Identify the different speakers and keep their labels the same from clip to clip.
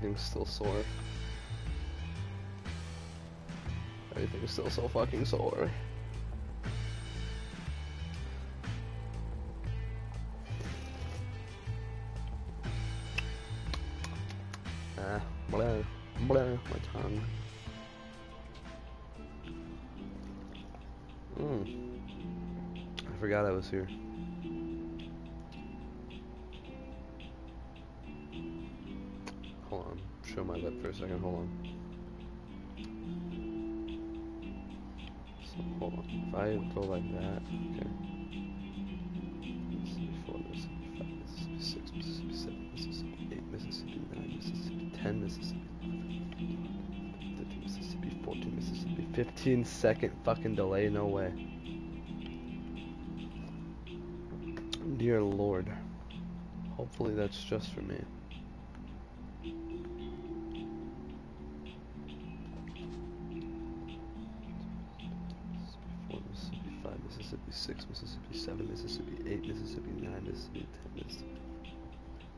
Speaker 1: everything's still sore. Everything's still so fucking sore. Ah, blah, blah, my tongue. Mm. I forgot I was here. 15 second fucking delay, no way. Dear Lord. Hopefully that's just for me. Mississippi 5, Mississippi 6, Mississippi 7, Mississippi 8, Mississippi 9, Mississippi 10, Mississippi.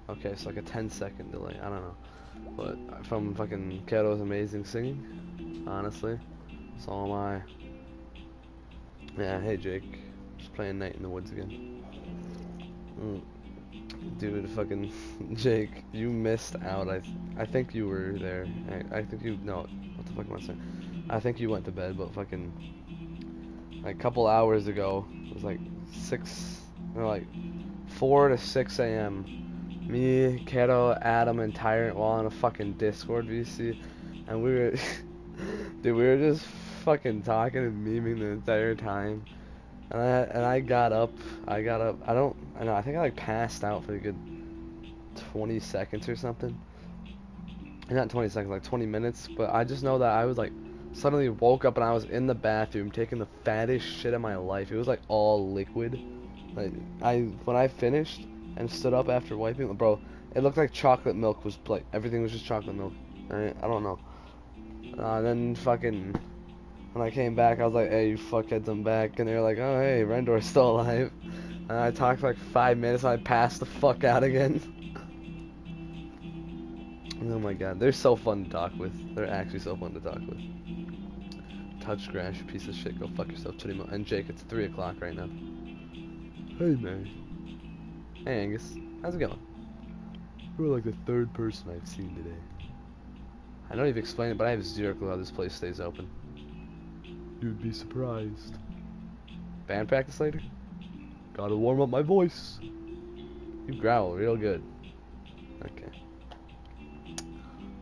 Speaker 1: Okay, it's like a 10 second delay. I don't know. But from fucking Keto's amazing singing, honestly, so am I. Yeah, hey Jake. Just playing Night in the Woods again. Mm. Dude, fucking Jake, you missed out. I I think you were there. I, I think you no. What the fuck am I saying? I think you went to bed, but fucking like a couple hours ago, it was like six, or like four to six a.m. Me, Kato, Adam, and Tyrant were all on a fucking Discord VC, and we were, dude, we were just fucking talking and memeing the entire time. And I and I got up. I got up. I don't. I know. I think I like passed out for a good 20 seconds or something. Not 20 seconds, like 20 minutes. But I just know that I was like suddenly woke up and I was in the bathroom taking the fattest shit of my life. It was like all liquid. Like I when I finished and stood up after wiping, bro, it looked like chocolate milk was like everything was just chocolate milk. I, I don't know. Uh, then fucking when I came back, I was like, hey, you fuckheads, I'm back. And they were like, oh, hey, Rendor's still alive. And I talked for like five minutes and I passed the fuck out again. oh my god, they're so fun to talk with. They're actually so fun to talk with. Touch grass, you piece of shit. Go fuck yourself, And Jake, it's 3 o'clock right now. Hey, man. Hey, Angus. How's it going? You're like the third person I've seen today. I know you've explained it, but I have zero clue how this place stays open. You'd be surprised. Band practice later? Gotta warm up my voice. You growl real good. Okay.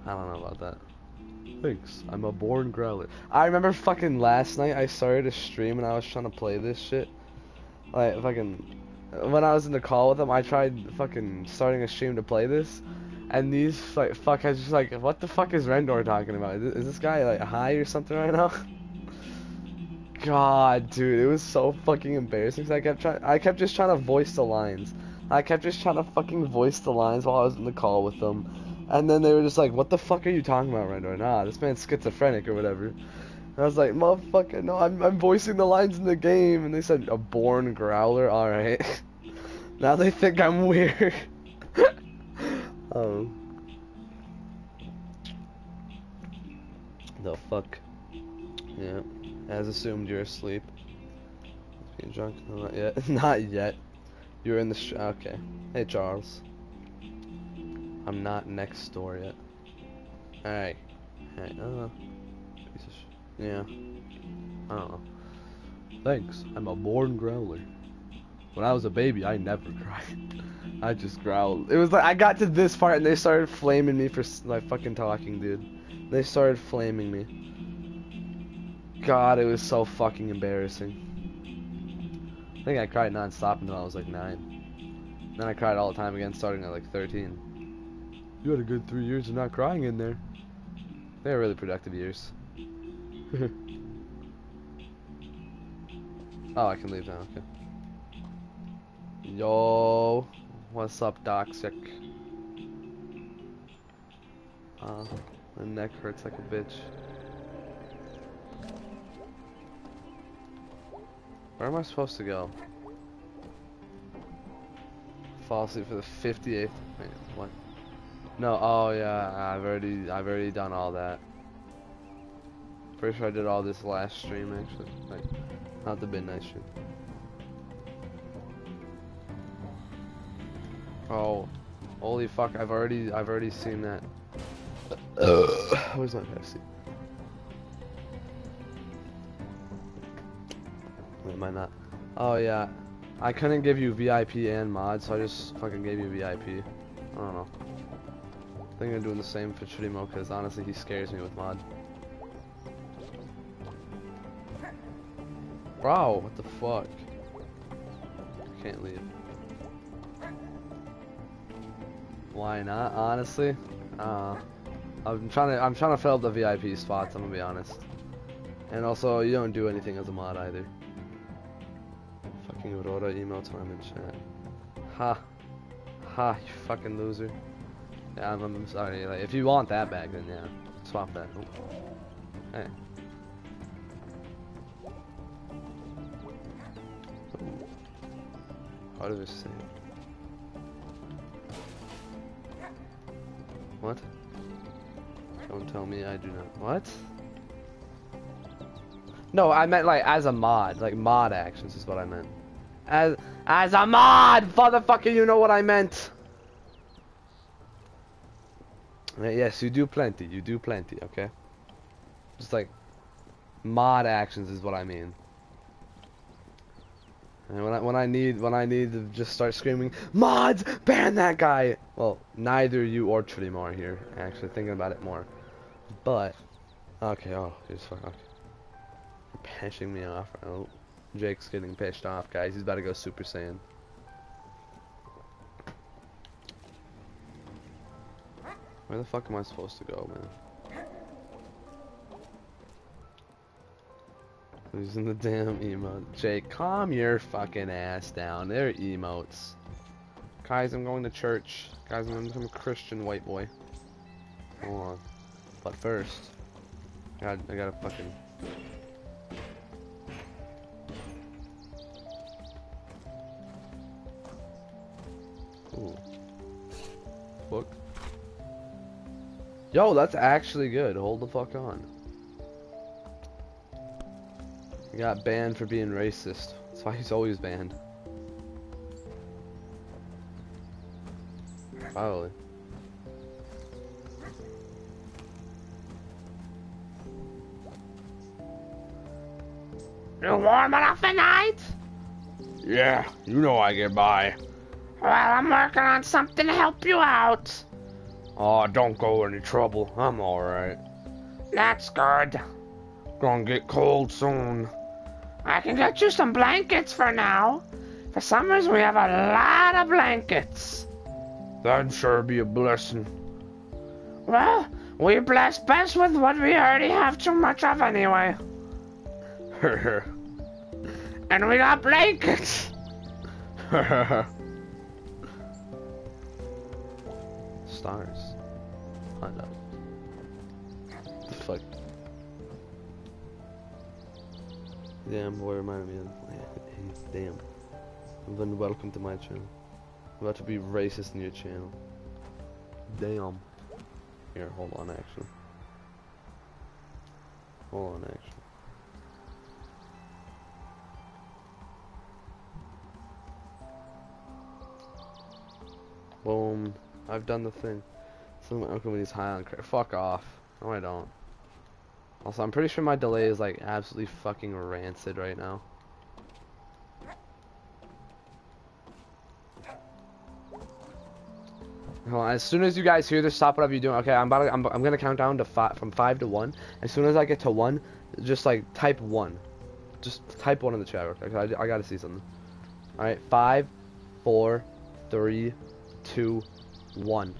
Speaker 1: I don't know about that. Thanks. I'm a born growler. I remember fucking last night I started a stream and I was trying to play this shit. Like fucking when I was in the call with them, I tried fucking starting a stream to play this. And these like fuckheads just like, what the fuck is Rendor talking about? Is, is this guy like high or something right now? God, dude, it was so fucking embarrassing. Cause I kept trying, I kept just trying to voice the lines. I kept just trying to fucking voice the lines while I was in the call with them. And then they were just like, "What the fuck are you talking about right now? Nah, this man's schizophrenic or whatever." And I was like, "Motherfucker, no, I'm I'm voicing the lines in the game." And they said, "A born growler, all right." now they think I'm weird. um. The fuck. Yeah. As assumed, you're asleep. Being drunk? No, not yet. not yet. You're in the sh- okay. Hey, Charles. I'm not next door yet. Hey. Hey, uh. Piece of yeah. I don't know. Thanks. I'm a born growler. When I was a baby, I never cried. I just growled. It was like I got to this part and they started flaming me for like fucking talking, dude. They started flaming me. God, it was so fucking embarrassing. I think I cried non-stop until I was like 9. Then I cried all the time again starting at like 13. You had a good three years of not crying in there. They were really productive years. oh, I can leave now, okay. Yo, what's up, Doxic? Uh, my neck hurts like a bitch. Where am I supposed to go? Fall asleep for the 58th. Wait, what? No, oh yeah, I've already, I've already done all that. Pretty sure I did all this last stream actually, like, not the midnight stream. Oh, holy fuck! I've already, I've already seen that. Uh, where's my Pepsi? I not? Oh yeah, I couldn't give you VIP and mod, so I just fucking gave you VIP. I don't know. I think I'm doing the same for Chirimo, because honestly he scares me with mod. Wow, what the fuck? I can't leave. Why not? Honestly, uh, I'm trying to I'm trying to fill up the VIP spots. I'm gonna be honest. And also, you don't do anything as a mod either. Fucking Aurora email time in chat. Ha, ha, you fucking loser. Yeah, I'm, I'm sorry. Like, if you want that back, then yeah, swap that. Oh. Hey. Does this say? What? Don't tell me I do not. What? No, I meant like as a mod, like mod actions is what I meant. As as a mod, motherfucker, you know what I meant. Uh, yes, you do plenty. You do plenty. Okay. Just like mod actions is what I mean. And when I when I need when I need to just start screaming, mods, ban that guy. Well, neither you or Trim are here. Actually, thinking about it more. But okay, oh, he's fucking Okay. Pissing me off. Oh, Jake's getting pissed off, guys. He's about to go Super Saiyan. Where the fuck am I supposed to go, man? Using the damn emote. Jake, calm your fucking ass down. They're emotes. Guys, I'm going to church. Guys, I'm gonna become a Christian white boy. Hold on. But first, I gotta, I gotta fucking... Yo, that's actually good. Hold the fuck on. He got banned for being racist. That's why he's always banned. Probably.
Speaker 2: You warm enough at night?
Speaker 1: Yeah, you know I get by.
Speaker 2: Well, I'm working on something to help you out.
Speaker 1: Oh, don't go any trouble. I'm alright.
Speaker 2: That's good.
Speaker 1: Gonna get cold soon.
Speaker 2: I can get you some blankets for now. For summers, we have a lot of blankets.
Speaker 1: That'd sure be a blessing.
Speaker 2: Well, we bless best with what we already have too much of anyway. and we got blankets.
Speaker 1: Stars. I know. Fuck. Damn, boy of damn. Then welcome to my channel. I'm about to be racist in your channel. Damn. Here, hold on actually. Hold on actually. Boom. I've done the thing. So my uncle when he's high on crack. Fuck off. No, I don't. Also, I'm pretty sure my delay is like absolutely fucking rancid right now. As soon as you guys hear this, stop whatever you're doing. Okay, I'm about to, I'm, I'm gonna count down to five, from five to one. As soon as I get to one, just like type one. Just type one in the chat. Okay, I, I gotta see something. All right, five, four, three, two, one.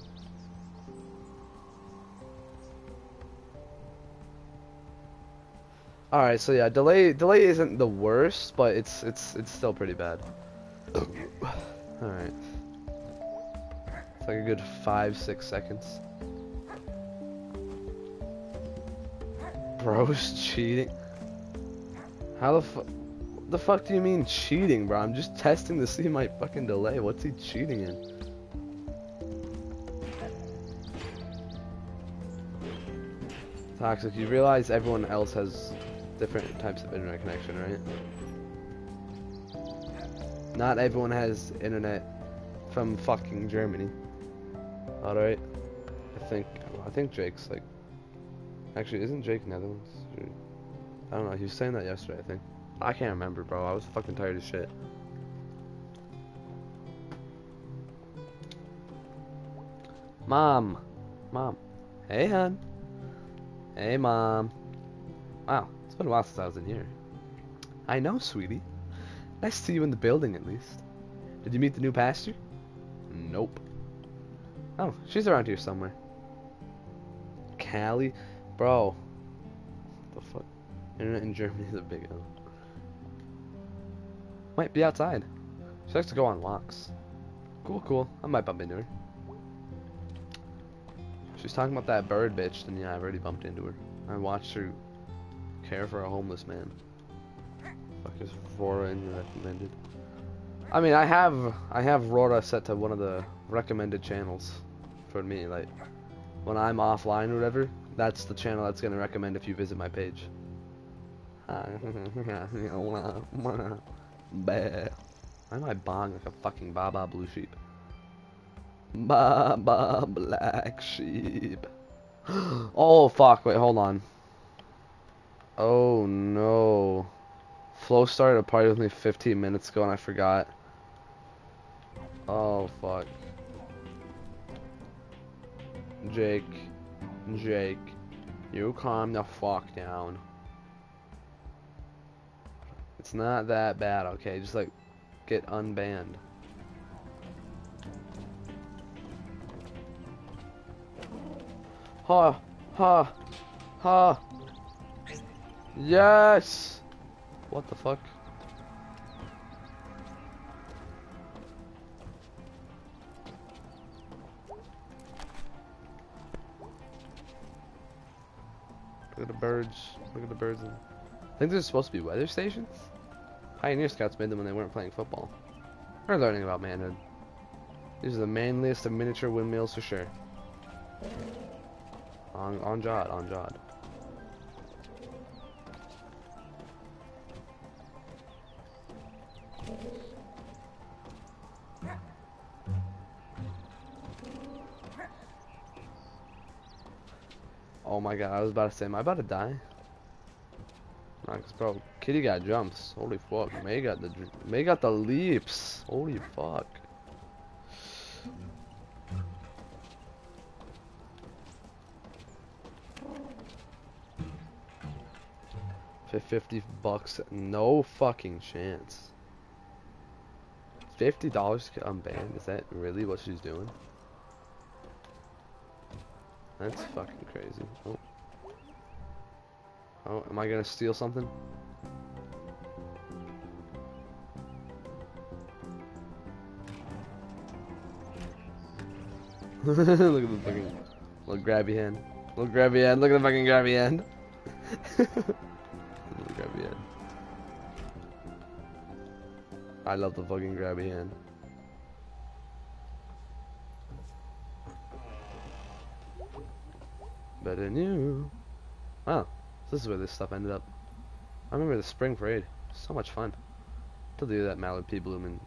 Speaker 1: All right, so yeah, delay delay isn't the worst, but it's it's it's still pretty bad. All right, it's like a good five six seconds. Bro's cheating. How the fuck? The fuck do you mean cheating, bro? I'm just testing to see my fucking delay. What's he cheating in? Toxic, you realize everyone else has different types of internet connection, right? Not everyone has internet from fucking Germany. Alright? I think, I think Jake's like, actually isn't Jake Netherlands? I don't know, he was saying that yesterday, I think. I can't remember, bro. I was fucking tired of shit. Mom. Mom. Hey, hon. Hey, Mom. Wow, it's been a while since I was in here. I know, sweetie. Nice to see you in the building, at least. Did you meet the new pastor? Nope. Oh, she's around here somewhere. Callie? Bro. What the fuck? Internet in Germany is a big L. Might be outside. She likes to go on walks. Cool, cool. I might bump into her. She's talking about that bird bitch, then yeah, I've already bumped into her. I watched her care for a homeless man. Fuck is Rora in recommended? I mean, I have I have Rora set to one of the recommended channels for me. Like when I'm offline or whatever, that's the channel that's gonna recommend if you visit my page. Why am I bong like a fucking Baba blue sheep? Baba black sheep. oh fuck! Wait, hold on. Oh no. Flo started a party with me 15 minutes ago and I forgot. Oh fuck. Jake. Jake. You calm the fuck down. It's not that bad, okay? Just like get unbanned. Ha! Ha! Ha! Yes! What the fuck? Look at the birds. Look at the birds. I think there's supposed to be weather stations? Pioneer Scouts made them when they weren't playing football. We're learning about manhood. These are the manliest of miniature windmills for sure. On on Jod, on Jod. Oh my god, I was about to say, am I about to die? Nah, cause bro, Kitty got jumps. Holy fuck, Mae got the Mae got the leaps. Holy fuck. For 50 bucks, no fucking chance. $50 to unbanned? Is that really what she's doing? That's fucking crazy. Oh. Oh, am I gonna steal something? Look at the fucking little grabby hand. Little grabby hand. Look at the fucking grabby hand. little grabby hand. I love the fucking grabby hand. Better new. Wow, this is where this stuff ended up. I remember the spring parade. So much fun. Till the that Mallard P. Bloomin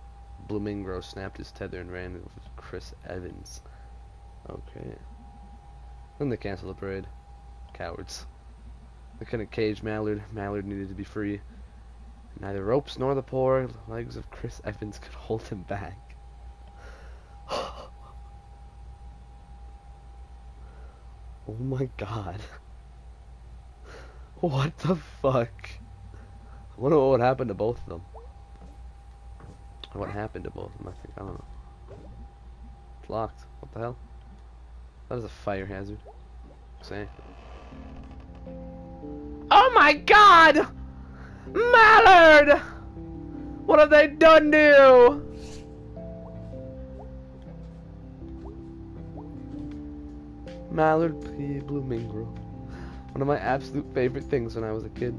Speaker 1: Bloomingrove snapped his tether and ran with Chris Evans. Okay. Then they canceled the parade. Cowards. They couldn't cage Mallard. Mallard needed to be free. Neither ropes nor the poor legs of Chris Evans could hold him back. Oh my god. What the fuck? I wonder what happened to both of them. What happened to both of them, I think. I don't know. It's locked. What the hell? That is a fire hazard. Say. Oh my god! Mallard! What have they done to you? Mallard P. Bloomingrove. One of my absolute favorite things when I was a kid.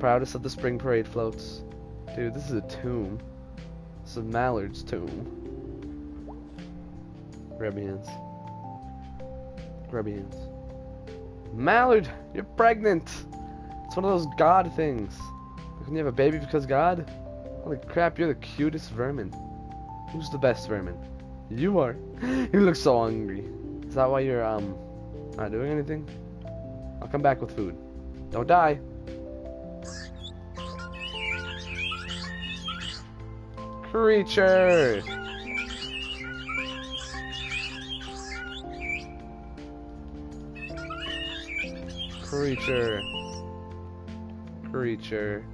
Speaker 1: Proudest of the spring parade floats. Dude, this is a tomb. This is Mallard's tomb. Grab your hands. Grab your hands. Mallard, you're pregnant. It's one of those God things. Can you have a baby because God? Holy crap, you're the cutest vermin. Who's the best vermin? You are. you look so hungry. Is that why you're, um, not doing anything? I'll come back with food. Don't die. Creature! Creature. Creature.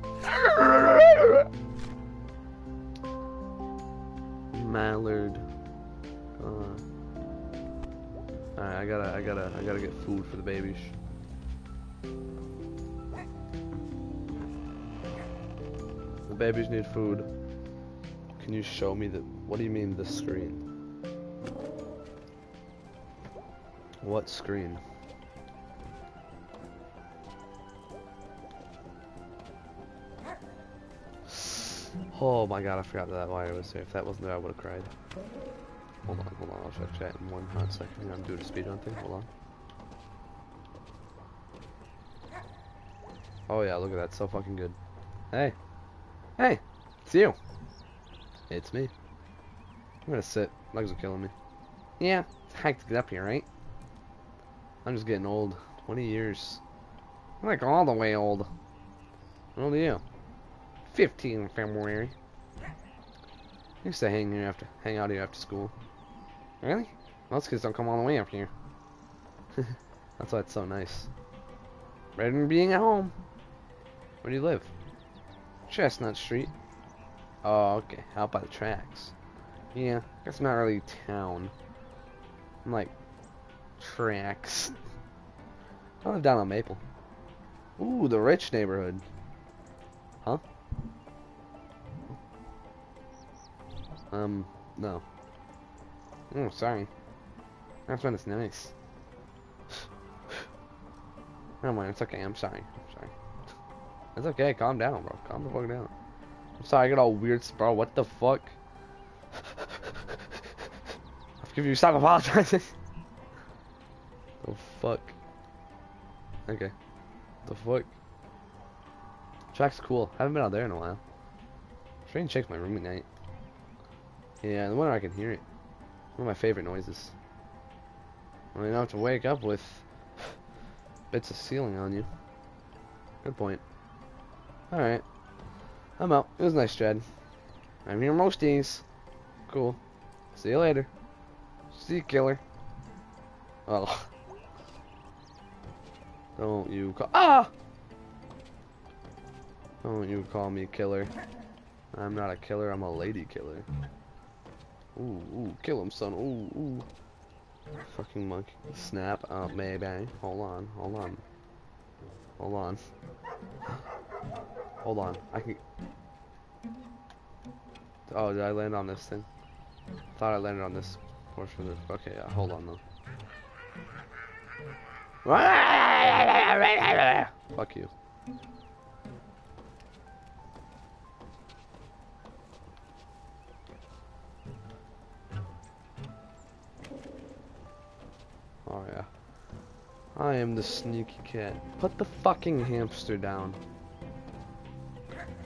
Speaker 1: Mallard. Uh, Alright, I gotta, I gotta, I gotta get food for the babies. The babies need food. Can you show me the, what do you mean the screen? What screen? Oh my god, I forgot that wire was there. If that wasn't there, I would have cried. Hold on, hold on, I'll check chat in one hot second. I'm doing a speedrun thing, hold on. Oh yeah, look at that, so fucking good. Hey! Hey! It's you! It's me. I'm gonna sit. Legs are killing me. Yeah, it's hike to get up here, right? I'm just getting old. 20 years. I'm like all the way old. How old are you? 15 February. I used to hang here after hang out here after school. Really? Most kids don't come all the way up here. That's why it's so nice. Better than being at home. Where do you live? Chestnut Street. Oh, okay. Out by the tracks. Yeah, that's not really town. I'm like tracks. I live down on Maple. Ooh, the rich neighborhood. Um, no. Oh, sorry. That's when it's nice. Never mind, it's okay, I'm sorry. I'm sorry. It's okay, calm down, bro. Calm the fuck down. I'm sorry, I get all weird, bro. What the fuck? If you stop apologizing. the fuck? Okay. The fuck? Track's cool. Haven't been out there in a while. Train checks my room at night. Yeah, the winter I can hear it. One of my favorite noises. I don't have to wake up with bits of ceiling on you. Good point. Alright. I'm out. It was nice, Chad. I'm here most days. Cool. See you later. See you, killer. Oh. Don't you call- Ah! Don't you call me killer. I'm not a killer, I'm a lady killer. Ooh, ooh, kill him, son. Ooh, ooh. Fucking monkey. Snap. Oh, maybe. Hold on, hold on. Hold on. Hold on. I can. Oh, did I land on this thing? Thought I landed on this portion of the. Okay, yeah, hold on though. Fuck you. I am the sneaky cat. Put the fucking hamster down.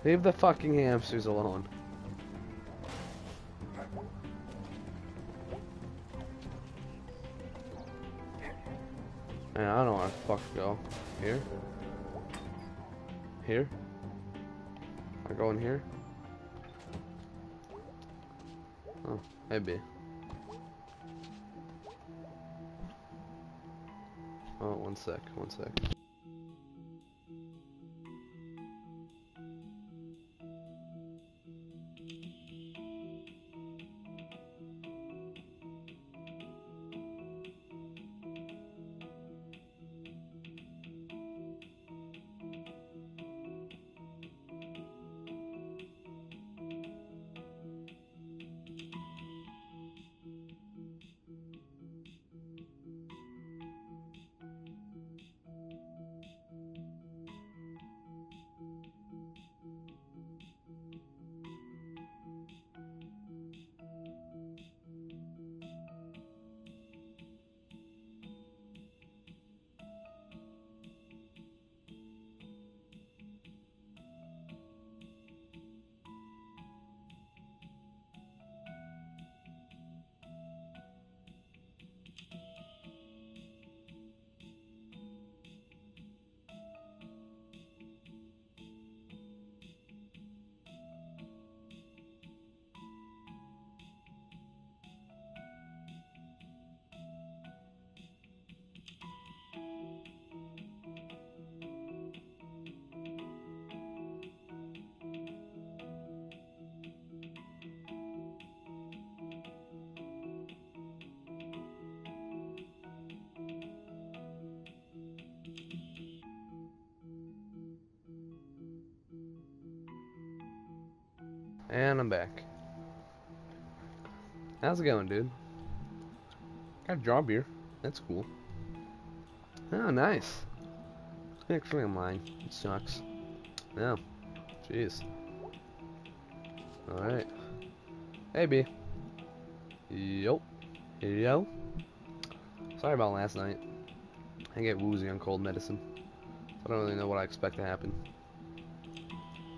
Speaker 1: Leave the fucking hamsters alone. Man, I don't know where fuck go. Here? Here? I go in here? Oh, maybe. One sec, one sec. And I'm back. How's it going, dude? Got a job here. That's cool. Oh, nice. Actually, I'm lying. It sucks. No. Jeez. Alright. Hey, Bea. Yo. Yo. Sorry about last night. I get woozy on cold medicine. I don't really know what I expect to happen.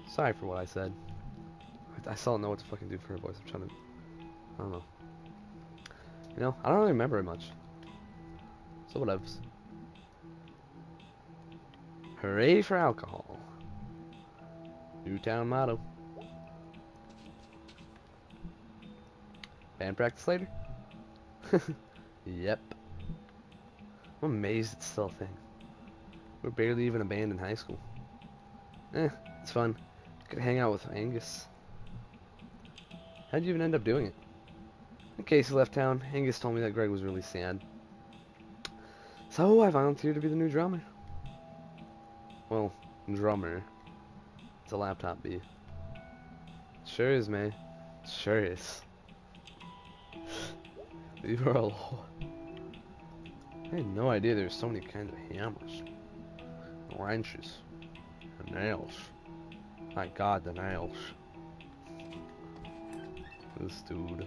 Speaker 1: Sorry for what I said. I, still don't know what to fucking do for her voice. I'm trying to... I don't know. You know, I don't really remember it much. So whatevs. Hooray for alcohol. New town motto. Band practice later? yep. I'm amazed it's still a thing. We're barely even a band in high school. Eh, it's fun. Could hang out with Angus. How'd you even end up doing it? In Casey left town, Angus told me that Gregg was really sad. So I volunteered to be the new drummer. Well, drummer. It's a laptop Bea. Sure is, man. Sure is. You are. I had no idea there's so many kinds of hammers. Wrenches. And nails. My god, the nails. This dude.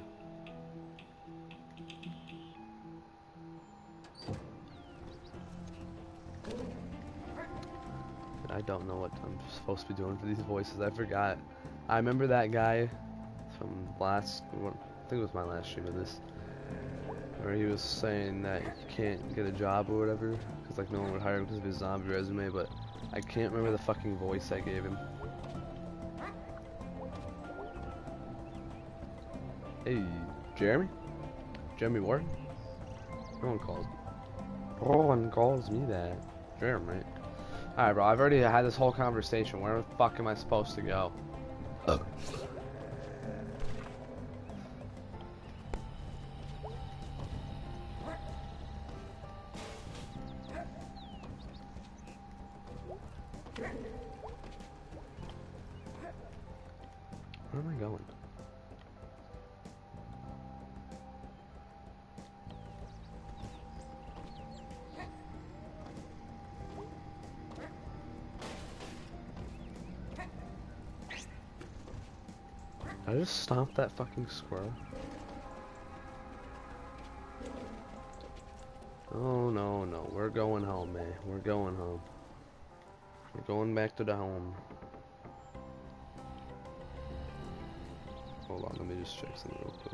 Speaker 1: I don't know what I'm supposed to be doing for these voices. I forgot. I remember that guy from last, I think it was my last stream of this, where he was saying that he can't get a job or whatever, because like no one would hire him because of his zombie resume, but I can't remember the fucking voice I gave him. Hey, Jeremy? Jeremy Warde? No one calls. No one calls me that. Jeremy. Alright, bro, I've already had this whole conversation. Where the fuck am I supposed to go? Oh. Just stomp that fucking squirrel? Oh no no, we're going home, man. We're going home. We're going back to the home. Hold on, let me just check something real quick.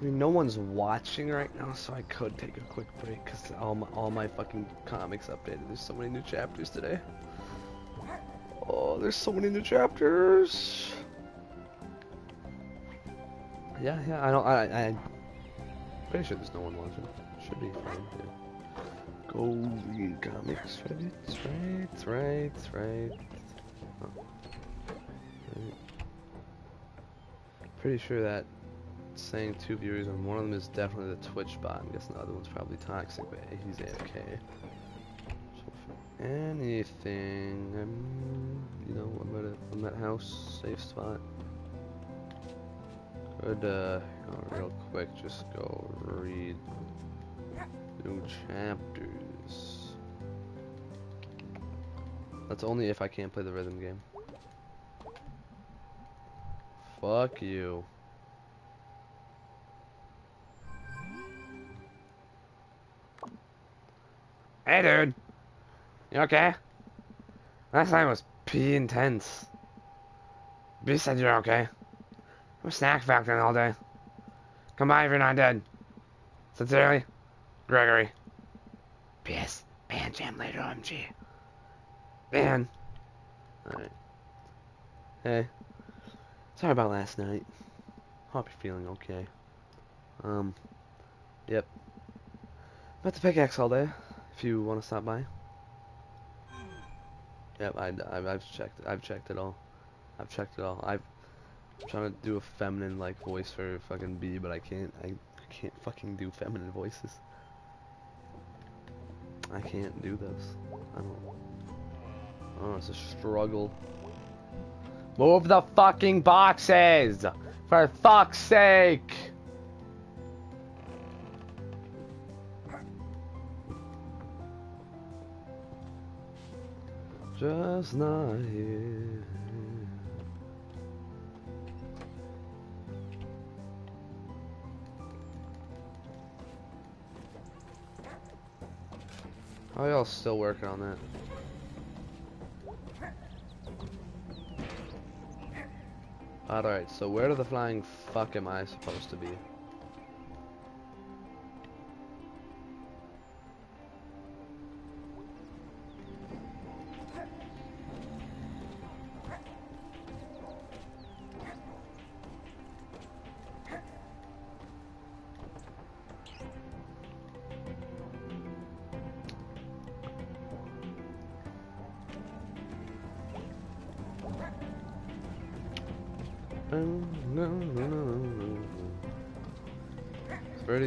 Speaker 1: I mean, no one's watching right now, so I could take a quick break because all my all my fucking comics updated. There's so many new chapters today. Oh, there's so many new chapters. Yeah, yeah. I don't. I. I pretty sure there's no one watching. Should be fine. Yeah. Go read comics. Right. Right. Right. Right. Oh. right. Pretty sure that saying two viewers and one of them is definitely the Twitch bot. I'm guessing the other one's probably Toxic but He's AFK. Anything, I'm, you know, I'm at, a, I'm at house, safe spot. Could, uh, go real quick, just go read new chapters. That's only if I can't play the rhythm game. Fuck you.
Speaker 2: Hey, dude. You okay? Last night was P intense. Bea said you're okay. I'm Snack Falconing all day. Come by if you're not dead. Sincerely, Gregory. P.S. Band jam later, OMG. Man.
Speaker 1: Alright. Hey. Sorry about last night. Hope you're feeling okay. Um. Yep. About to pickaxe all day. If you want to stop by. Yep, I, I, I've checked. I've checked it all. I've checked it all. I've I'm trying to do a feminine like voice for fucking Bea, but I can't. I can't fucking do feminine voices. I can't do this. I don't. Oh, it's a struggle. Move the fucking boxes! For fuck's sake! Just not here. How y'all still working on that? Alright, so where the flying fuck am I supposed to be?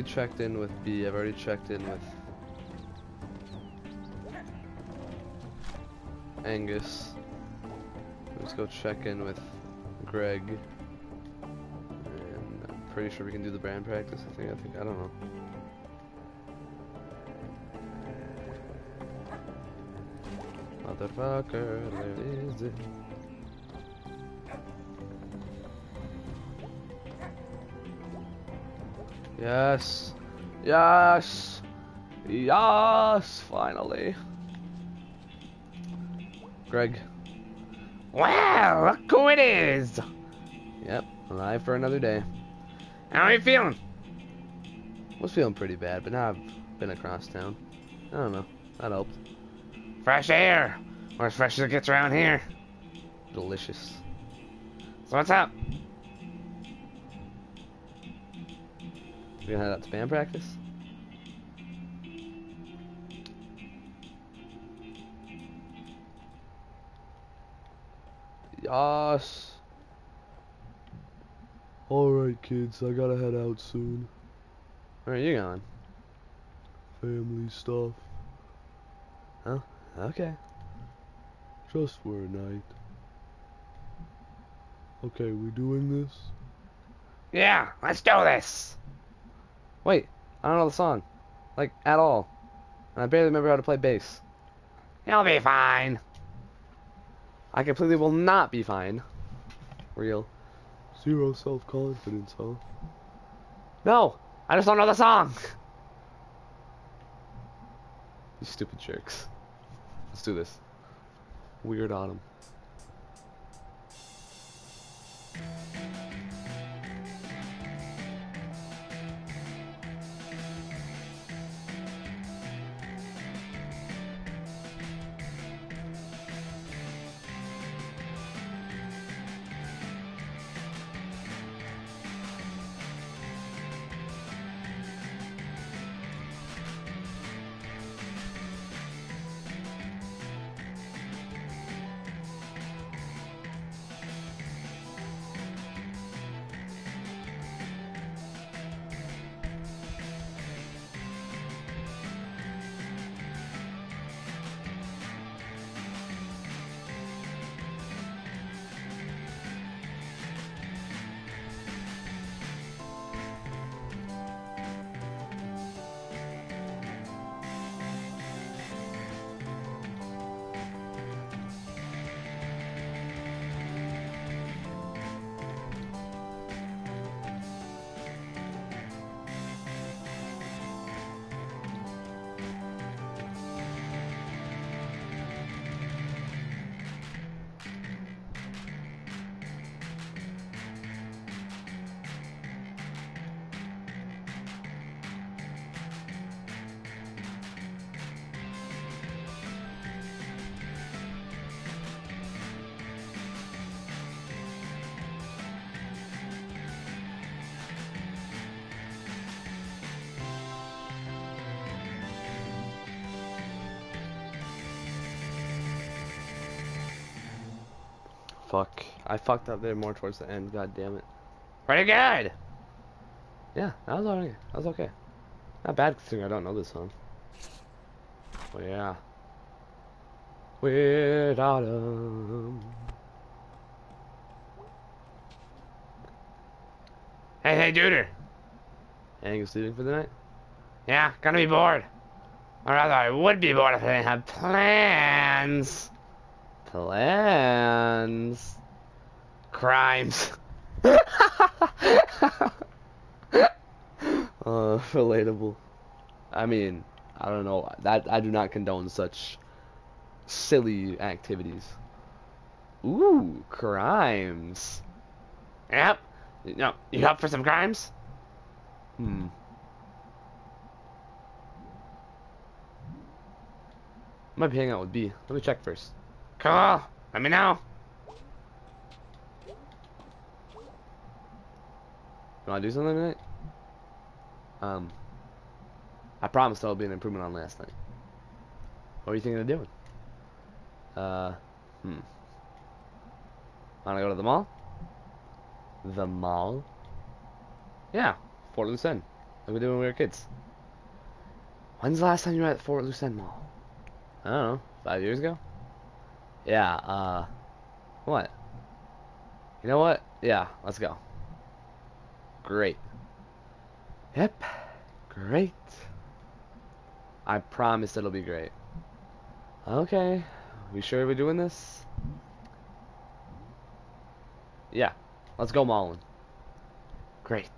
Speaker 1: Already checked in with Bea, I've already checked in with Angus. Let's go check in with Gregg. And I'm pretty sure we can do the brand practice, I think, I think, I don't know. Motherfucker, there is it. Yes. Yes. Yes, finally. Gregg.
Speaker 2: Well, look who it is.
Speaker 1: Yep, alive for another day.
Speaker 2: How are you feeling?
Speaker 1: Was feeling pretty bad, but now I've been across town. I don't know. That helped.
Speaker 2: Fresh air. Or as fresh as it gets around here.
Speaker 1: Delicious.
Speaker 2: So what's up?
Speaker 1: You gonna head out to band practice? Yes. Alright kids, I gotta head out soon. Where are you going? Family stuff. Oh, okay. Just for a night. Okay, we doing this?
Speaker 2: Yeah, let's do this.
Speaker 1: Wait, I don't know the song. Like, at all. And I barely remember how to play bass.
Speaker 2: You'll be fine.
Speaker 1: I completely will not be fine. Real. Zero self-confidence, huh? No! I just don't know the song! you stupid jerks. Let's do this. Weird Autumn. Fuck. I fucked up there more towards the end, god damn it.
Speaker 2: Pretty good!
Speaker 1: Yeah, that was alright. That was okay. Not bad considering I don't know this song. Oh yeah. Weird Autumn.
Speaker 2: Hey, hey, Duder.
Speaker 1: you sleeping for the night?
Speaker 2: Yeah, gonna be bored. Or rather, I would be bored if I didn't have plans.
Speaker 1: Plans.
Speaker 2: Crimes.
Speaker 1: uh, relatable. I mean, I don't know. That I do not condone such silly activities. Ooh, crimes.
Speaker 2: Yep. No, you up for some crimes?
Speaker 1: Hmm. Might be hanging out with Bea. Let me check first.
Speaker 2: Cool. Let me know.
Speaker 1: You wanna do something tonight? Um, I promise there'll be an improvement on last night. What are you thinking of doing? Uh, hmm. Wanna go to the mall? The mall? Yeah, Fort Lucenne. Like we did when we were kids. When's the last time you were at Fort Lucenne Mall? I don't know, five years ago? Yeah, uh, what? You know what? Yeah, let's go. Great. Yep, great. I promise it'll be great. Okay, we sure we're doing this? Yeah, let's go mauling. Great.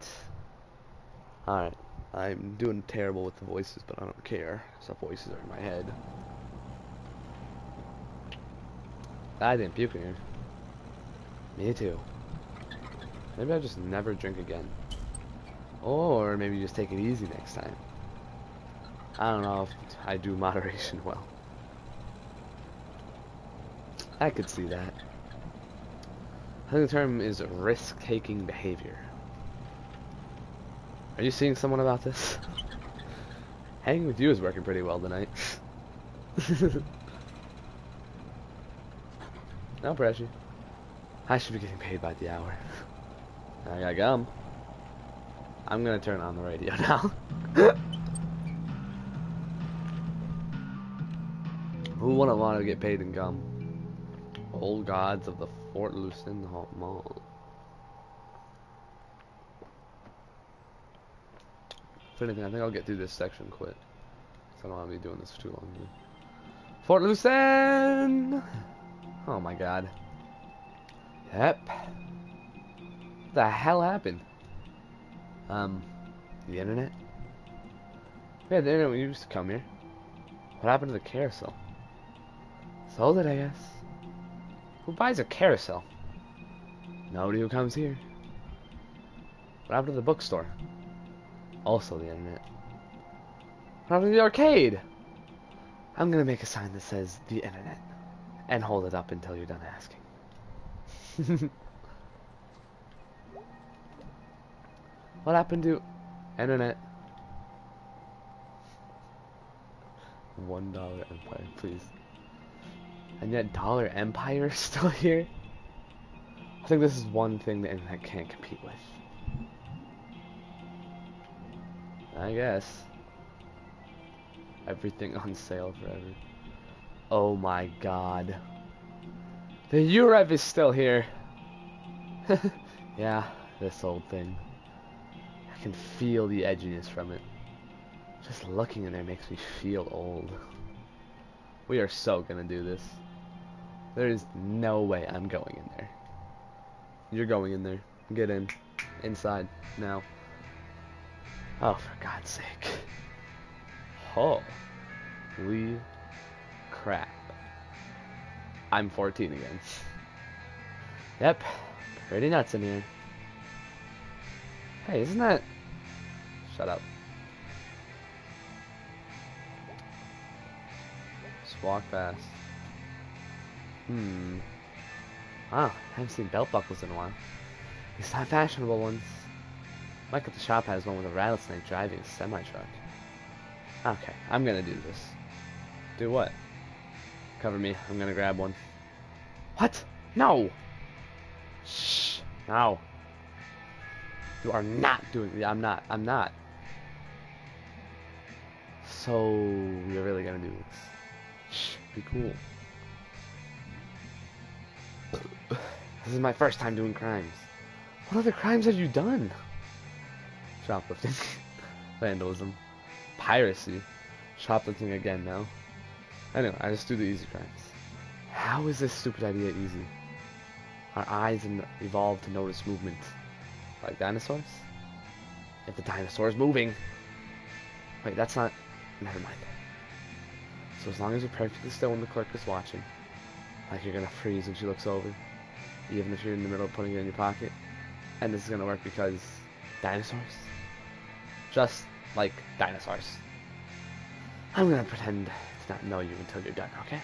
Speaker 1: Alright, I'm doing terrible with the voices, but I don't care, because the voices are in my head. I didn't puke here. Me too. Maybe I'll just never drink again. Or maybe just take it easy next time. I don't know if I do moderation well. I could see that. I think the term is risk-taking behavior. Are you seeing someone about this? Hanging with you is working pretty well tonight. no pressure. I should be getting paid by the hour. I got gum. I'm gonna turn on the radio now. Who wouldn't want to get paid in gum? Old gods of the Fort Lucenne Mall. If anything, I think I'll get through this section quick. I don't want to be doing this for too long. Fort Lucenne! Oh my god. Yep. What the hell happened? Um, the internet? Yeah, the internet used to come here. What happened to the carousel? Sold it, I guess. Who buys a carousel? Nobody who comes here. What happened to the bookstore? Also the internet. What happened to the arcade? I'm gonna make a sign that says the internet. And hold it up until you're done asking. what happened to internet? One dollar empire, please. And yet Dollar Empire is still here? I think this is one thing the internet can't compete with. I guess. Everything on sale forever. Oh my god. The Urev is still here. yeah, this old thing. I can feel the edginess from it. Just looking in there makes me feel old. We are so gonna do this. There is no way I'm going in there. You're going in there. Get in. Inside. Now. Oh, for God's sake. Oh. Holy crap. I'm 14 again. Yep. Pretty nuts in here. Hey, isn't that... Shut up. Just walk fast. Hmm. Wow, I haven't seen belt buckles in a while. These not fashionable ones. Mike at the shop has one with a rattlesnake driving a semi-truck. Okay, I'm gonna do this. Do what? Cover me. I'm gonna grab one. What? No! Shh. No. You are not doing yeah, I'm not. I'm not. So, you're really gonna do this. Shh. Be cool. This is my first time doing crimes. What other crimes have you done? shoplifting, vandalism, piracy, shoplifting again now. Anyway, I just do the easy crimes. How is this stupid idea easy? Our eyes evolved to notice movement. Like dinosaurs? If the dinosaur is moving. Wait, that's not. Never mind. So as long as you're perfectly still when the clerk is watching, like you're gonna freeze when she looks over, even if you're in the middle of putting it in your pocket, and this is gonna work because dinosaurs? Just like dinosaurs. I'm gonna pretend not know you until you're done, okay?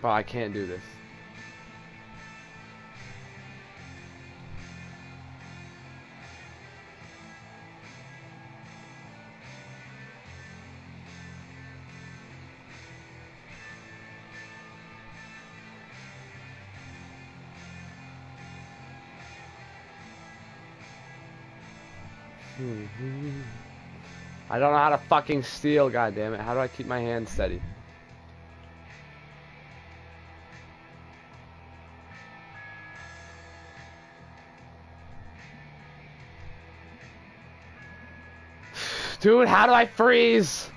Speaker 1: Bro, I can't do this. I don't know how to fucking steal, goddammit. How do I keep my hand steady? Dude, how do I freeze?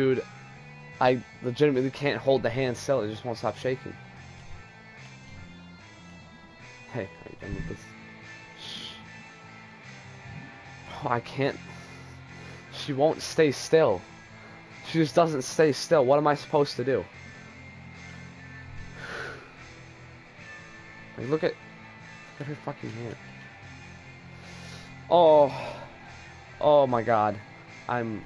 Speaker 1: Dude, I legitimately can't hold the hand still. It just won't stop shaking. Hey, you done with this? Oh, I can't. She won't stay still. She just doesn't stay still. What am I supposed to do? Like, look at, look at her fucking hand. Oh, oh my god. I'm.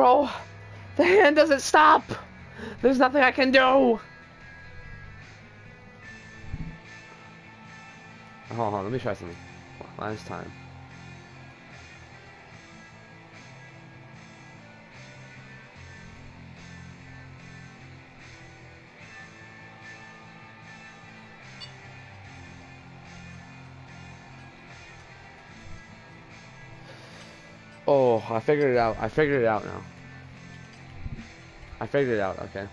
Speaker 1: Bro, the hand doesn't stop. There's nothing I can do. Hold on, let me try something. Last time. I figured it out. I figured it out now. I figured it out, okay.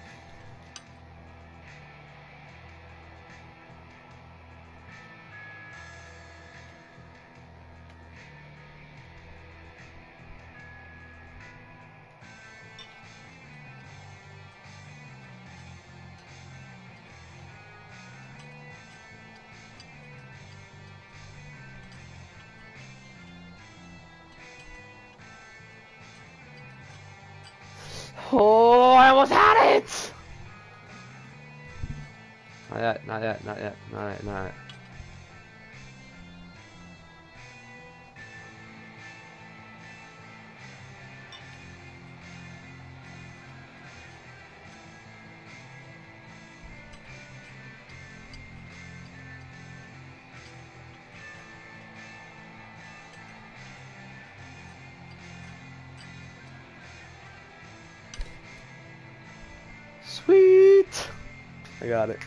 Speaker 1: I got it.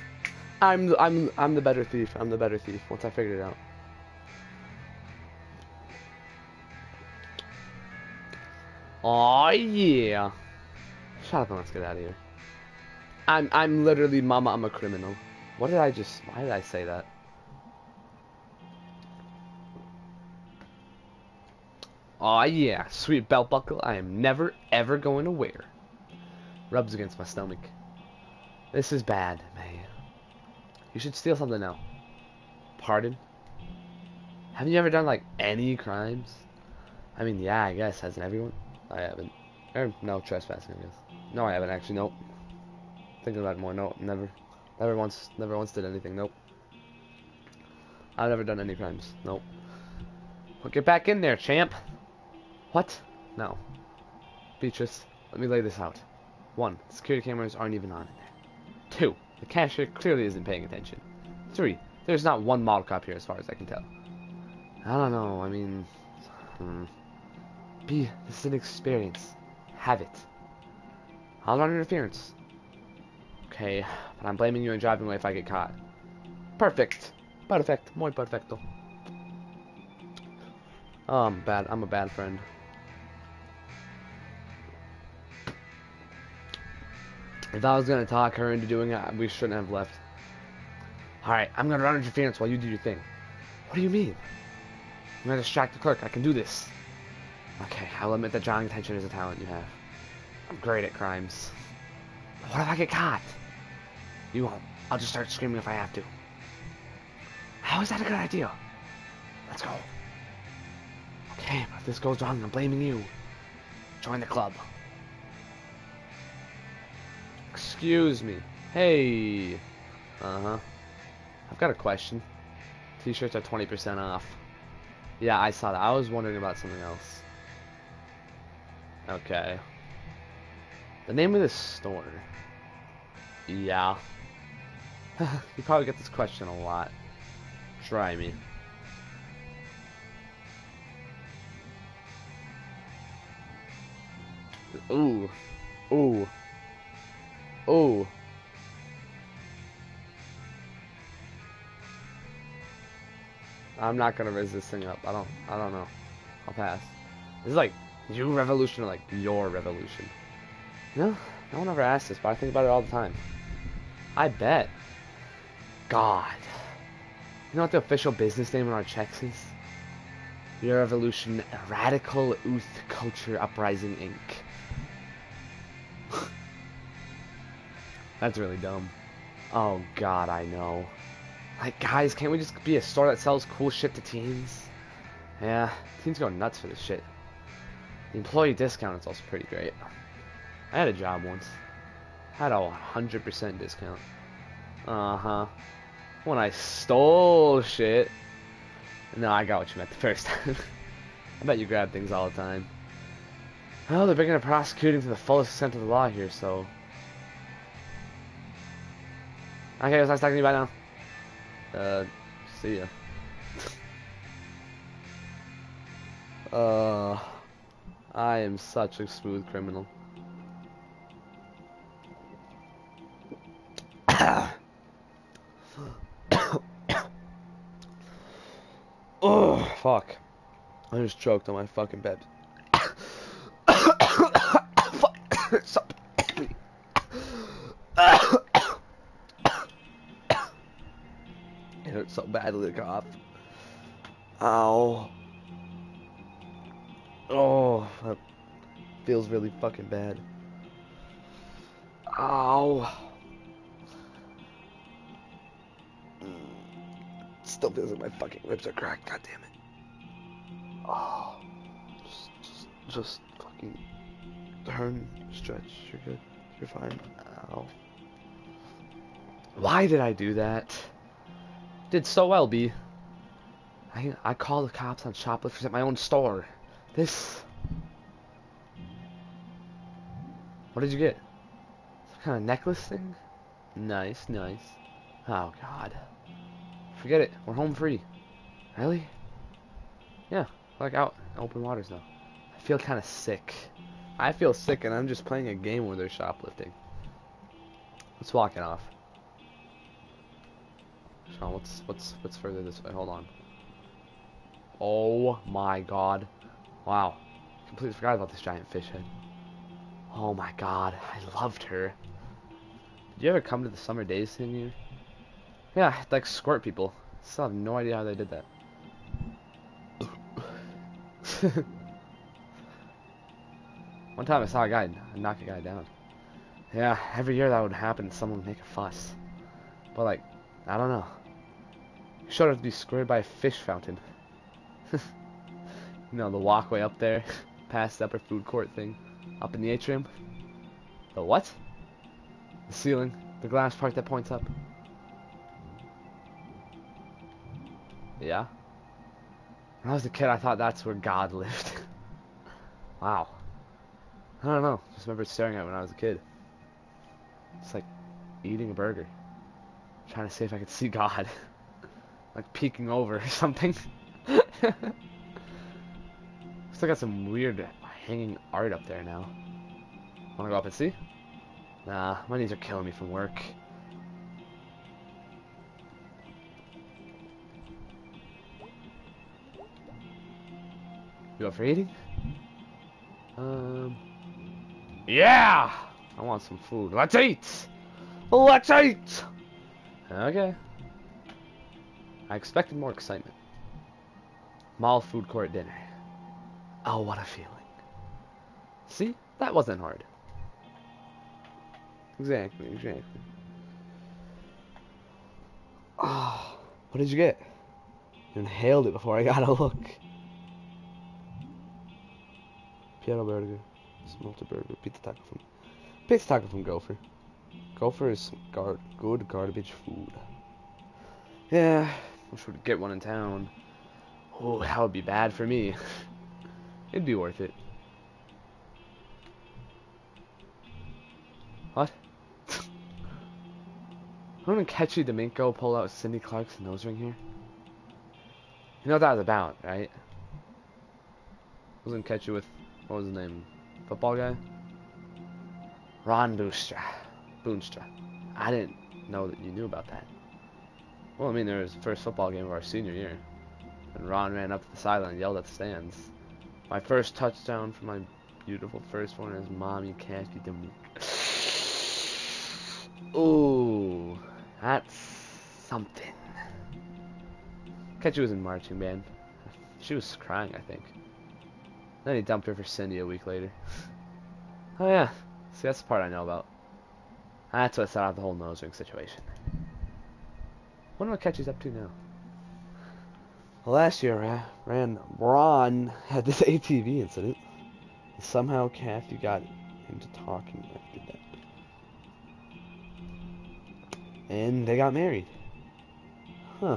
Speaker 1: I'm I'm I'm the better thief. I'm the better thief once I figured it out. Oh yeah. Shut up and let's get out of here. I'm I'm literally mama I'm a criminal. What did I just why did I say that? Oh yeah, sweet belt buckle I am never ever going to wear. Rubs against my stomach. This is bad, man. You should steal something now. Pardon? Haven't you ever done like any crimes? I mean, yeah, I guess hasn't everyone? I haven't. Or no trespassing, I guess. No, I haven't actually. Nope. Thinking about it more. No, never. Never once. Never once did anything. Nope. I've never done any crimes. Nope. Well, get back in there, champ. What? No. Beatrice, let me lay this out. One, security cameras aren't even on in there. Two, the cashier clearly isn't paying attention. Three, there's not one model cop here as far as I can tell. I don't know, I mean... Hmm. Bea, this is an experience. Have it. I'll run interference. Okay, but I'm blaming you and driving away if I get caught. Perfect. Perfect. Muy perfecto. Oh, I'm bad. I'm a bad friend. If I was gonna talk her into doing it, we shouldn't have left. Alright, I'm gonna run interference while you do your thing. What do you mean? I'm gonna distract the clerk. I can do this. Okay, I'll admit that drawing attention is a talent you have. I'm great at crimes. But what if I get caught? You won't. I'll just start screaming if I have to. How is that a good idea? Let's go. Okay, but if this goes wrong, I'm blaming you. Join the club. Excuse me. Hey. Uh-huh. I've got a question. T-shirts are 20% off. Yeah, I saw that. I was wondering about something else. Okay. The name of this store. Yeah. you probably get this question a lot. Try me. Ooh. Ooh. Ooh. I'm not gonna raise this thing up. I don't I don't know. I'll pass. This is like you revolution or like your revolution. No, no one ever asked this, but I think about it all the time. I bet. God. You know what the official business name on our checks is? Your Revolution Radical Youth Culture Uprising Inc. That's really dumb. Oh god, I know. Like, guys, can't we just be a store that sells cool shit to teens? Yeah, teens go nuts for this shit. The employee discount is also pretty great. I had a job once. Had a 100% discount. Uh-huh. When I stole shit. No, I got what you meant the first time. I bet you grab things all the time. Well, they're bringing a prosecuting to the fullest extent of the law here, so... Okay, was nice talking to you. Bye now. Uh, see ya. uh, I am such a smooth criminal. oh, fuck. I just choked on my fucking bed. fuck. so badly to cough. Ow. Oh, that feels really fucking bad. Ow. Still feels like my fucking ribs are cracked. God damn it. Oh, just, just, just fucking turn, stretch. You're good. You're fine. Ow. Why did I do that? Did so well, Bea. I I call the cops on shoplifters at my own store. This. What did you get? Some kind of necklace thing? Nice, nice. Oh God. Forget it. We're home free. Really? Yeah. Like out open waters now. I feel kind of sick. I feel sick, and I'm just playing a game where they're shoplifting. Let's walk it off. What's what's what's further this way? Hold on. Oh my god. Wow. Completely forgot about this giant fish head. Oh my god. I loved her. Did you ever come to the summer days thing here? Yeah, like squirt people. Still have no idea how they did that. One time I saw a guy knock a guy down. Yeah, every year that would happen, someone would make a fuss. But like, I don't know. Up to be squared by a fish fountain. you know, the walkway up there, past the upper food court thing, up in the atrium. The what? The ceiling, the glass part that points up. Yeah. When I was a kid, I thought that's where God lived. Wow. I don't know. Just remember staring at it when I was a kid. It's like eating a burger. Trying to see if I could see God. like peeking over or something. Still got some weird hanging art up there now. Wanna go up and see? Nah, my knees are killing me from work. You up for eating? Um. Yeah! I want some food. Let's eat! Let's eat! Okay. I expected more excitement. Mall food court dinner. Oh, what a feeling. See? That wasn't hard. Exactly, exactly. Oh, what did you get? You inhaled it before I got a look. Piano burger, smelter burger, pizza taco from pizza taco from Gopher. Gopher is gar good garbage food. Yeah, wish we'd get one in town. Oh, that would be bad for me. It'd be worth it. What? Remember Kathy Dominguez pulled out Cindy Clark's nose ring here? You know what that was about, right? I was gonna catch you with, what was his name? Football guy? Ron Boostra. Boonstra. I didn't know that you knew about that. Well, I mean, there was the first football game of our senior year. And Ron ran up to the sideline and yelled at the stands. My first touchdown for my beautiful first one is Mommy Kathy Dominguez. Ooh, that's something. Kathy was in marching band. She was crying, I think. Then he dumped her for Cindy a week later. oh yeah, see that's the part I know about. That's what set off the whole nose ring situation. Wonder what Kathy's up to now. Last year, ran Ron had this ATV incident. Somehow Kathy got him to talking after that. And they got married. Huh.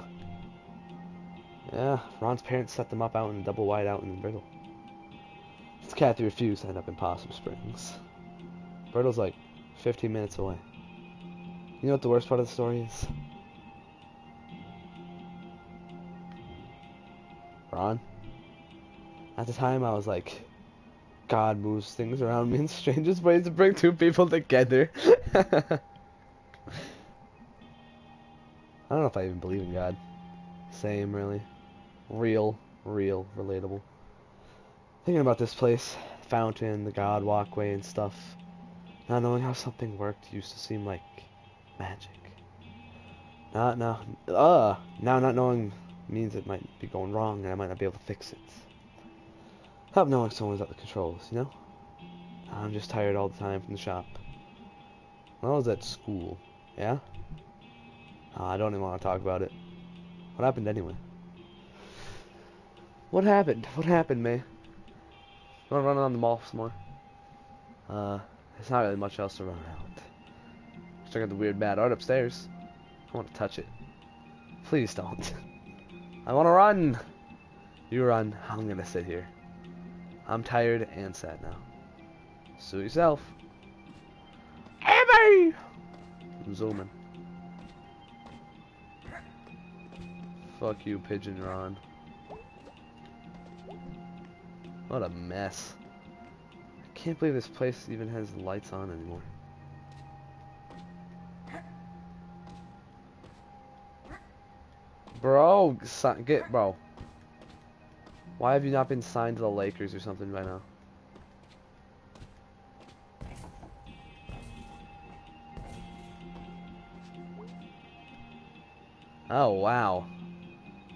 Speaker 1: Yeah, Ron's parents set them up out in double wide out in Brittle. It's Kathy refused to end up in Possum Springs. Brittle's like 15 minutes away. You know what the worst part of the story is? Ron? At the time, I was like, God moves things around me in strangest ways to bring two people together. I don't know if I even believe in God. Same, really. Real, real, relatable. Thinking about this place, fountain, the God walkway, and stuff. Not knowing how something worked used to seem like magic. Not now, uh, now not knowing means it might be going wrong and I might not be able to fix it. Help knowing someone's at the controls, you know? I'm just tired all the time from the shop. When I was at school, yeah? Oh, I don't even want to talk about it. What happened anyway? What happened? What happened, Mae? You want to run around the mall some more? Uh, there's not really much else to run around. Check out the weird bad art upstairs. I want to touch it. Please don't. I want to run! You run. I'm gonna sit here. I'm tired and sad now. Suit yourself. Abby! I'm zooming. Fuck you, Pigeon Ron. What a mess. I can't believe this place even has lights on anymore. Bro, get bro. Why have you not been signed to the Lakers or something by now? Oh wow.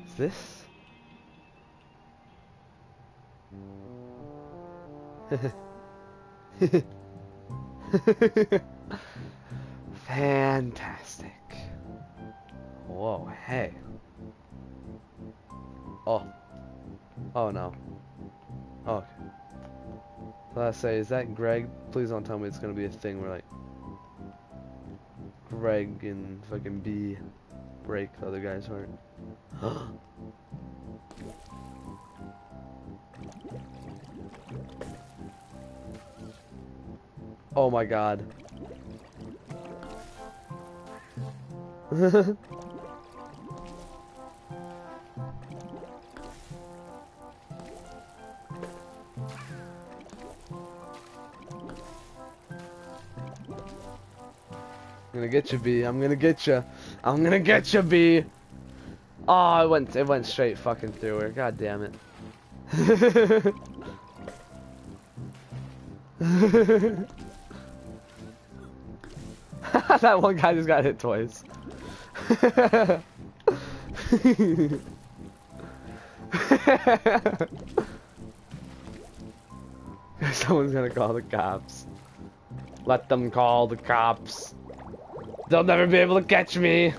Speaker 1: Is this? Fantastic. Whoa, hey. Oh. Oh no. Oh, okay. I say, is that Gregg? Please don't tell me it's gonna be a thing where like Gregg and fucking Bea break the other guy's heart. Oh my god. gonna get you, Bea. I'm gonna get you. I'm gonna get you, Bea. Oh, it went. It went straight fucking through her. God damn it. that one guy just got hit twice. Someone's gonna call the cops. Let them call the cops. They'll never be able to catch me.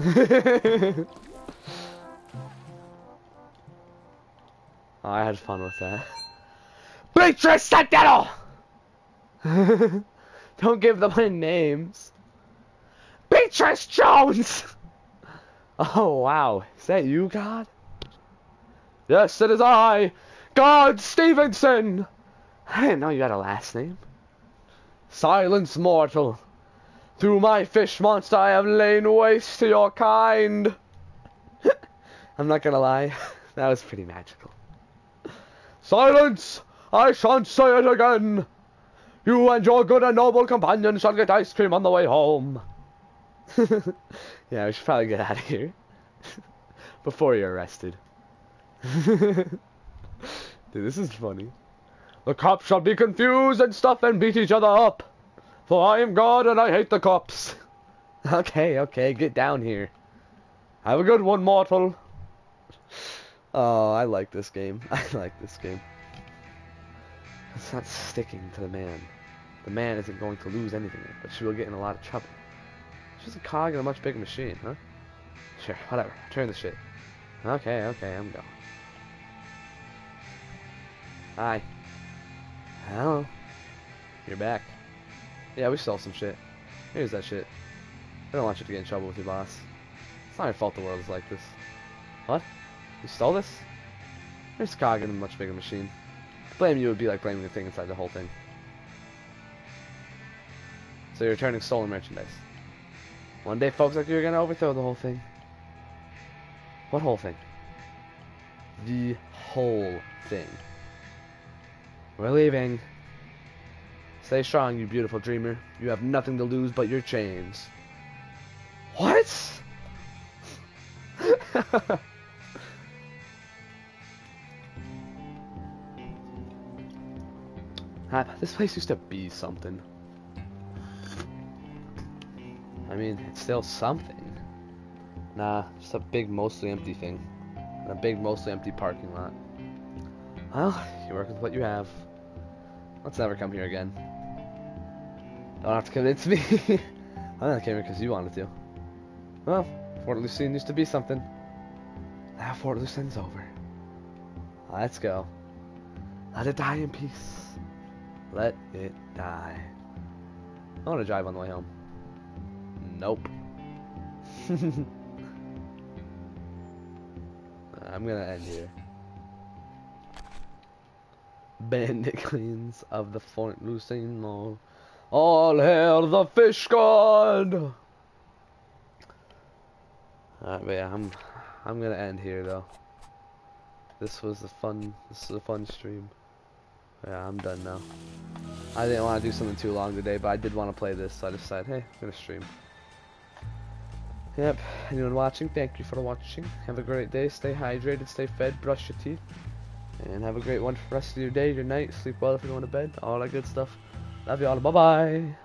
Speaker 1: oh, I had fun with that. Beatrice Santello! Don't give them my names. Beatrice Jones! Oh, wow. Is that you, God? Yes, it is I, God Stevenson! I didn't know you had a last name. Silence, mortal. Through my fish monster I have lain waste to your kind. I'm not gonna lie, that was pretty magical. Silence! I shan't say it again! You and your good and noble companion shall get ice cream on the way home. yeah, we should probably get out of here. Before you're arrested. Dude, this is funny. The cops shall be confused and stuff and beat each other up. For I am God and I hate the cops. okay, okay, get down here. Have a good one, mortal. Oh, I like this game. I like this game. It's not sticking to the man. The man isn't going to lose anything, but she will get in a lot of trouble. She's a cog in a much bigger machine, huh? Sure, whatever. Turn the shit. Okay, okay, I'm going. Hi. Hello. You're back. Yeah, we stole some shit. Here's that shit. I don't want you to get in trouble with your boss. It's not your fault the world is like this. What? You stole this? There's cog in a much bigger machine. To blame you would be like blaming the thing inside the whole thing. So you're returning stolen merchandise. One day folks like you are gonna overthrow the whole thing. What whole thing? The whole thing. We're leaving. Stay strong, you beautiful dreamer. You have nothing to lose but your chains. What? this place used to be something. I mean, it's still something. Nah, just a big, mostly empty thing. And a big, mostly empty parking lot. Well, you work with what you have. Let's never come here again. Don't have to convince me. I only came here because you wanted to. Well, Fort Lucenne used to be something. Now Fort Lucenne's over. Let's go. Let it die in peace. Let it die. I want to drive on the way home. Nope. I'm gonna end here. Bandit Queens of the Fort Lucenne Mall. All hail the fish god! Alright, but yeah, I'm I'm gonna end here though. This was a fun this is a fun stream. Yeah, I'm done now. I didn't want to do something too long today, but I did want to play this, so I decided, hey, I'm gonna stream. Yep, anyone watching, thank you for watching. Have a great day, stay hydrated, stay fed, brush your teeth. And have a great one for the rest of your day, your night, sleep well if you're going to bed, all that good stuff. Love you all, bye bye!